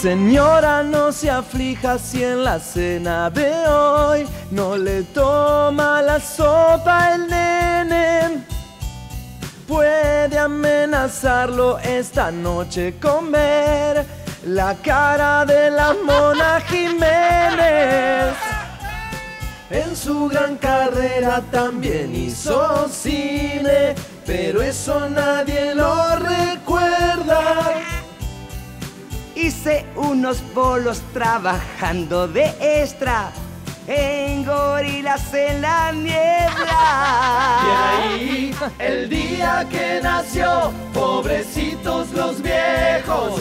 Señora, no se aflija si en la cena de hoy no le toma la sopa el nene. Puede amenazarlo esta noche con ver la cara de la mona Jiménez. En su gran carrera también hizo cine, pero eso nadie lo Hice unos bolos trabajando de extra en gorilas en la niebla. Y ahí, el día que nació, pobrecitos los viejos,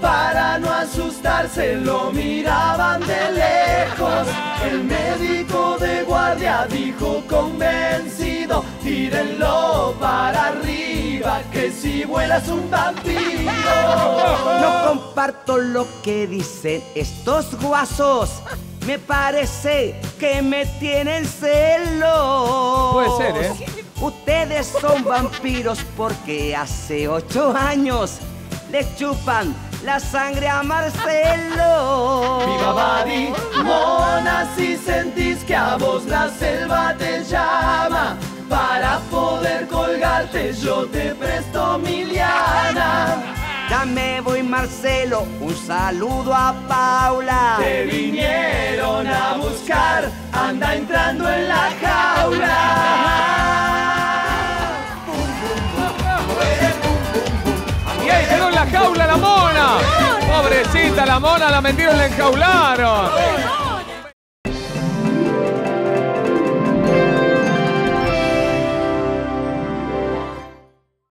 para no asustarse lo miraban de lejos. El médico de guardia dijo convencido, tírenlo para arriba, que si vuelas un vampiro. No comparto lo que dicen estos guasos. Me parece que me tienen celos. Puede ser, ¿eh? Ustedes son vampiros porque hace ocho años le chupan la sangre a Marcelo. Viva Badi, mona, si sentís que a vos la selva te llama. Yo te presto mi liana. Ya me voy Marcelo, un saludo a Paula. Te vinieron a buscar, anda entrando en la jaula. Y ahí quedó en la jaula la mona. Pobrecita la mona, la mentira la enjaularon.